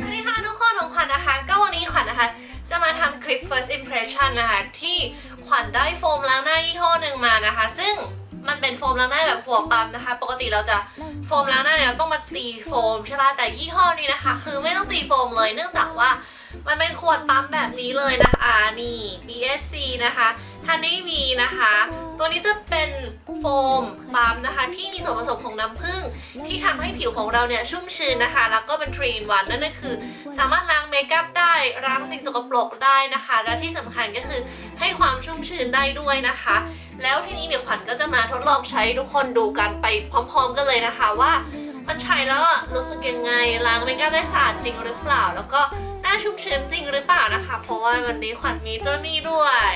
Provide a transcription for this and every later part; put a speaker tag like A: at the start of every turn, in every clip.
A: สวัสดีค่ะทุกคนของขวัญนะคะ ก็วันนี้ขวัญนะคะ จะมาทำคลิป first impression นะคะ ที่ขวัญได้โฟมล้างหน้ายี่ห้อหนึ่งมานะคะ ซึ่งมันเป็นโฟมล้างหน้าแบบหัวปั๊มนะคะ ปกติเราจะโฟมล้างหน้าเนี่ยเราต้องมาตีโฟมใช่ป่ะแต่ยี่ห้อนี้นะคะ คือไม่ต้องตีโฟมเลยเนื่องจากว่า มันเป็นขวดปั๊มแบบนี้เลยนะคะนี่ BSC นะคะ Honey V นะคะ ตัวนี้จะเป็นโฟมปั๊มนะคะ ที่มีส่วนผสมของน้ำผึ้งที่ทำให้ผิวของเราเนี่ยชุ่มชื้นนะคะ แล้วก็เป็นทรีนวันนั่นก็คือ สามารถล้างเมคอัพได้ล้างสิ่งสกปรกได้นะคะ และที่สำคัญก็คือให้ความชุ่มชื้นได้ด้วยนะคะ แล้วทีนี้เดี๋ยวขวัญก็จะมาทดลองใช้ทุกคนดูกันไปพร้อม ๆ กันเลยนะคะว่ามันใช้แล้วรู้สึกยังไงล้างเมคอัพได้สะอาดจริงหรือเปล่า แล้วก็าชุ่มชื้นจริงหรือเปล่านะคะ เพราะว่าวันนี้ขวัญมีเจ้านี่ด้วย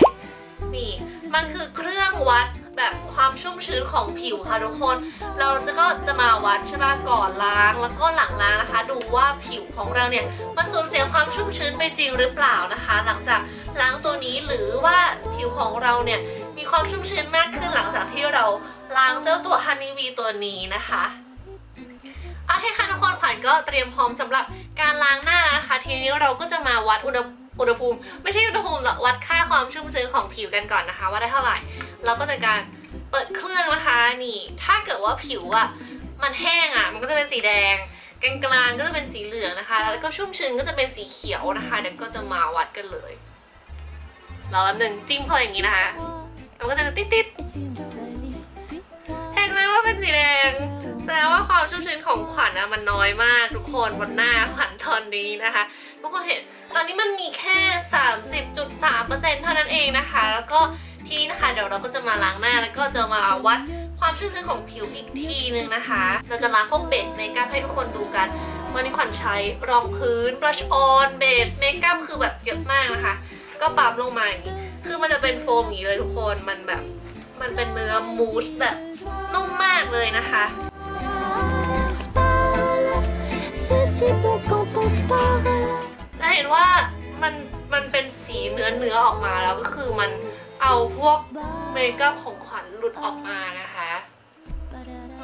A: นี่มันคือเครื่องวัดแบบความชุ่มชื้นของผิวค่ะทุกคน เราจะก็จะมาวัดใช่ไหมก่อนล้างแล้วก็หลังล้างนะคะ ดูว่าผิวของเราเนี่ยมันสูญเสียความชุ่มชื้นไปจริงหรือเปล่านะคะ หลังจากล้างตัวนี้หรือว่าผิวของเราเนี่ยมีความชุ่มชื้นมากขึ้นหลังจากที่เราล้างเจ้าตัวฮันนี่วีตัวนี้นะคะโอเคค่ะทุกคน ก็เตรียมพร้อมสำหรับการล้างหน้านะคะ ทีนี้เราก็จะมาวัดอุณหอุณหภูมิ ไม่ใช่อุณหภูมิหรอกวัดค่าความชุ่มชื้นของผิวกันก่อนนะคะ ว่าได้เท่าไหร่ เราก็จะการเปิดเครื่องนะคะนี่ถ้าเกิดว่าผิวอะมันแห้งอะมันก็จะเป็นสีแดงกลางกลางๆก็จะเป็นสีเหลืองนะคะ แล้วก็ชุ่มชื้นก็จะเป็นสีเขียวนะคะเดี๋ยวก็จะมาวัดกันเลยรอแป๊บนึงจิ้มเข้าอย่างนี้นะคะมันก็จะติดติดๆเห็นไหมว่าเป็นสีแดงแสดงว่าความชุ่มชื้นของขวัญนะมันน้ อยมากทุกคนบนหน้าขวัญตอนนี้นะคะ ทุกคนเห็นตอนนี้มันมีแค่ 30.3%เท่านั้นเองนะคะ แล้วก็ทีนี้นะคะ เดี๋ยวเราก็จะมาล้างหน้าแล้วก็จะมาวัดความชุ่มชื้นของผิวอีกทีนึงนะคะ เราจะล้างพวก base makeup ให้ทุกคนดูกันวันนี้ขวัญใช้รองพื้น blush on base makeup คือแบบเยอะมากนะคะ ก็ปั๊มลงมาอย่างนี้คือมันจะเป็นโฟมอย่างนี้เลยทุกคนมันแบบมันเป็นเนื้อมูสแบบนุ่มมากเลยนะคะ
B: si beau quand on se parle.
A: จะเห็นว่ามันมันเป็นสีเนื้อเนื้อออกมาแล้วก็คือมันเอาพวกเมคอัพของขวัญหลุดออกมานะคะ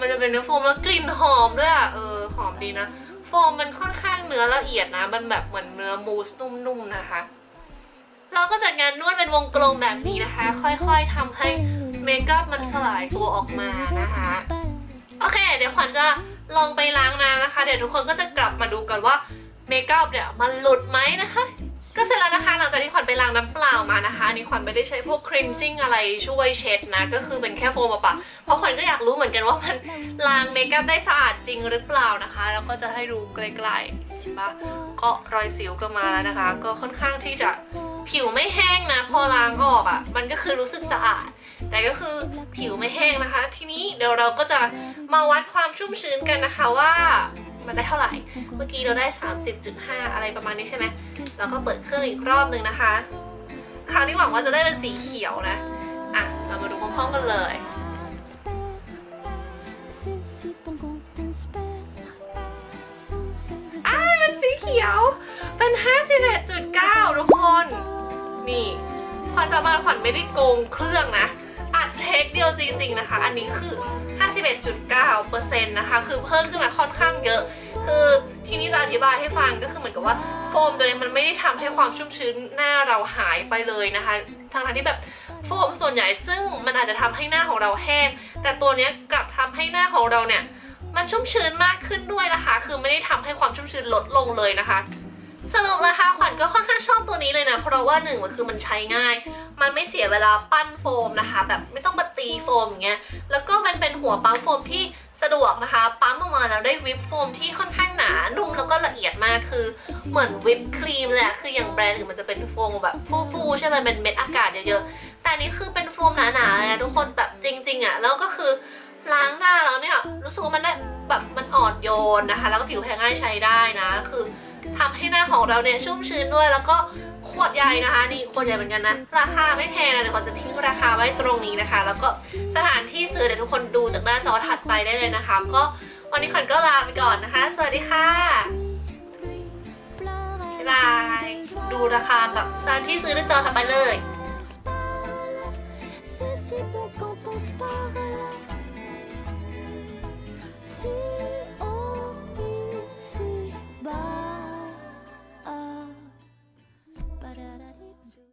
A: มันจะเป็นเนื้อโฟมแล้วกลิ่นหอมด้วยอะเออหอมดีนะ โฟมมันค่อนข้างเนื้อละเอียดนะ มันแบบเหมือนเนื้อมูสนุ่มๆนะคะ เราก็จัดงานนวดเป็นวงกลมแบบนี้นะคะ ค่อยๆทำให้เมคอัพมันสลายตัวออกมานะคะ โอเค เดี๋ยวขวัญจะ ลองไปล้างน้ำนะคะ เดี๋ยวทุกคนก็จะกลับมาดูกันว่าเมคอัพเนี่ยมันหลุดไหมนะคะ ก็เสร็จแล้วนะคะหลังจากที่ขวัญไปล้างน้ำเปล่ามานะคะนี่ขวัญไม่ได้ใช้พวกครีมซิ่งอะไรช่วยเช็ดนะก็คือเป็นแค่โฟมปะเพราะขวัญก็อยากรู้เหมือนกันว่ามันล้างเมคอัพได้สะอาดจริงหรือเปล่านะคะ แล้วก็จะให้ดูใกล้ๆใช่ปะก็รอยสิวก็มาแล้วนะคะ ก็ค่อนข้างที่จะผิวไม่แห้งนะ พอล้างออกอะ่ะ มันก็คือรู้สึกสะอาด แต่ก็คือผิวไม่แห้งนะคะ ดี๋ยวเราก็จะมาวัดความชุ่มชื้นกันนะคะว่ามันได้เท่าไหร่ เมื่อกี้เราได้ 30.5 อะไรประมาณนี้ใช่ไหมแล้วก็เปิดเครื่องอีกรอบนึงนะคะ คราวนี้หวังว่าจะได้เป็นสีเขียวนะ อะ เรามาดูพร้อมๆกันเลยอ่าเป็นสีเขียว เป็น 51.9 ทุกคน นี่ ขวัญสามารถขวัญไม่ได้โกงเครื่องนะ จริงๆนะคะ อันนี้คือ 51.9%นะคะ คือเพิ่มขึ้นมาค่อนข้างเยอะ คือที่นี้จะอธิบายให้ฟังก็คือเหมือนกับว่าโฟมตัวนี้มันไม่ได้ทำให้ความชุ่มชื้นหน้าเราหายไปเลยนะคะ ทางทที่แบบโฟมส่วนใหญ่ซึ่งมันอาจจะทำให้หน้าของเราแห้ง แต่ตัวนี้กลับทำให้หน้าของเราเนี่ยมันชุ่มชื้นมากขึ้นด้วยนะคะ คือไม่ได้ทำให้ความชุ่มชื้นลดลงเลยนะคะ สรุปนะคะขวัญก็ค่อนข้างชอบตัวนี้เลยนะ เพราะว่าหนึ่งมันคือมันใช้ง่าย มันไม่เสียเวลาปั้นโฟมนะคะ แบบไม่ต้องมาตีโฟมอย่างเงี้ย แล้วก็มันเป็นหัวปั๊มโฟมที่สะดวกนะคะ ปั๊มออกมาแล้วได้วิปโฟมที่ค่อนข้างหนา นุ่มแล้วก็ละเอียดมากคือเหมือนวิปครีมเละคืออย่างแบรนด์อื่นมันจะเป็นโฟมแบบฟูๆใช่ไหมเป็นเม็ดอากาศเยอะๆแต่อันนี้คือเป็นโฟมหนาๆเลยนะทุกคนแบบจริง ๆอะแล้วก็คือล้างหน้าแล้วเนี่ยรู้สึกว่ามันได้แบบมันอ่อนโยนนะคะ แล้วก็ผิวแพ้ง่ายใช้ได้นะ คือ ทำให้หน้าของเราเนี่ยชุ่มชื้นด้วย แล้วก็ขวดใหญ่นะคะนี่ขวดใหญ่เหมือนกันนะราคาไม่แพงนะเดี๋ยวขอจะทิ้งราคาไว้ตรงนี้นะคะ แล้วก็สถานที่ซื้อเดี๋ยวทุกคนดูจากหน้าจอถัดไปได้เลยนะคะ ก็วันนี้ขวัญก็ลาไปก่อนนะคะ สวัสดีค่ะบ๊ายบายดูราคากับสถานที่ซื้อในจอถัดไปเลย
B: c'est beau quand on se parle.